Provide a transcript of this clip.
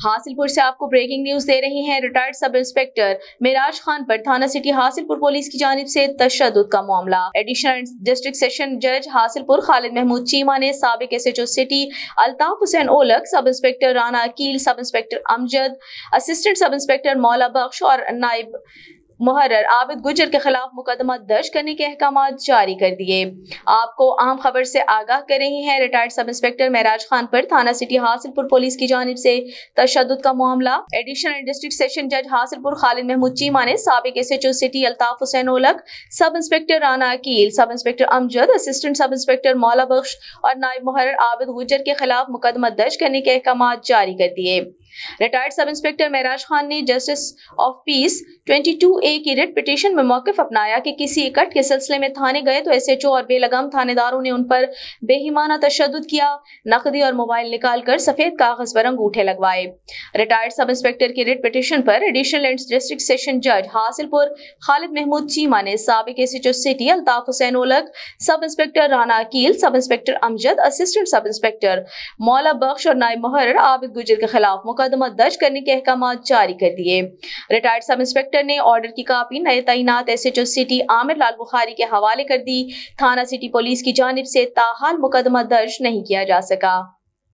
हासिलपुर से आपको breaking news दे रहे हैं retired sub inspector Miraj Khan पर थाना सिटी हासिलपुर पुलिस की जानब से तशद का मामला। एडिशनल डिस्ट्रिक्ट सेशन जज हासिलपुर खालिद महमूद चीमा ने सबक S H O city Altaf Hussain Aulakh sub inspector Rana Aqeel sub inspector Amjad assistant sub inspector Maula Bakhsh और नायब मुहर्र आबिद गुजर के खिलाफ मुकदमा दर्ज करने के अहकाम जारी कर दिए। आपको अहम खबर से आगाह कर रहे हैं, रिटायर्ड सब इंस्पेक्टर महराज खान पर थाना सिटी हासिलपुर पुलिस की जानब से तशद का मामला। एडिशनल डिस्ट्रिक्ट सेशन जज हासिलपुर खालिद महमूद चीमा ने सबक S H O city Altaf Hussain Aulakh sub inspector Rana Aqeel, sub inspector Amjad, assistant sub inspector Maula Bakhsh और नायब मुहर्र आबिद गुजर के खिलाफ मुकदमा दर्ज करने के अहकाम जारी कर दिए। रिटायर्ड सब इंस्पेक्टर महराज खान ने जस्टिस ऑफ़ पीस 22 ए की रिट पिटीशन में मौकफ अपनाया कि किसी इकट के सिलसिले में थाने गए तो एस एच ओ और बेलगम थानेदारों ने उन पर बेहिमाना तशद किया, नकदी और मोबाइल निकाल कर सफ़ेद कागज़ पर अंगूठे लगवाए। रिटायर्ड सब इंस्पेक्टर की रिट पिटीशन पर एडिशनल एंड डिस्ट्रिक्ट सेशन जज हासिलपुर खालिद महमूद चीमा ने सबक S H O city Altaf Hussain Aulakh sub inspector Rana Aqeel sub inspector Amjad assistant sub inspector Maula Bakhsh और नायब मुहर आबिद गुजर के खिलाफ मुकदमा दर्ज करने के अहकाम जारी कर दिए। रिटायर्ड सब इंस्पेक्टर ने ऑर्डर की कापी नए तैनात S H O city Amir Lal Bukhari के हवाले कर दी। थाना सिटी पुलिस की जानब से ताहाल मुकदमा दर्ज नहीं किया जा सका।